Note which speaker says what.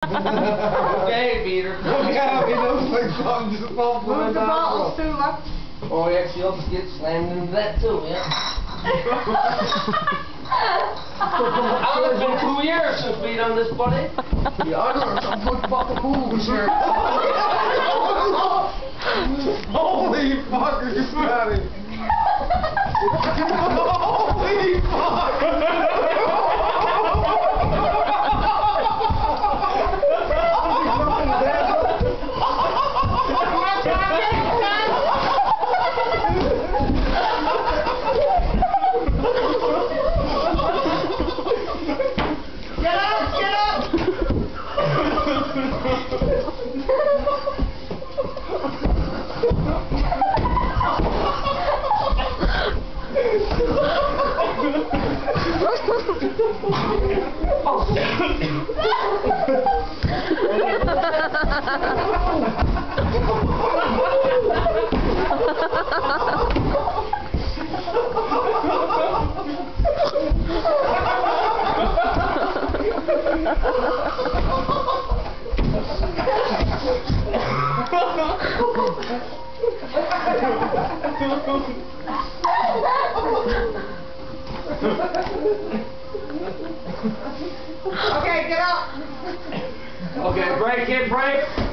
Speaker 1: okay, Peter.
Speaker 2: Look out, he looks like something just fall from
Speaker 3: Move the bottles, Tula.
Speaker 1: Oh, yeah, she'll just get slammed into that too, yeah. How long has been two years since we done this, buddy?
Speaker 2: Yeah, I don't know, some fucking fools here. Holy fuck, are you fatty?
Speaker 3: Ha ha ha ha! Okay, get up.
Speaker 1: Okay, break it, break.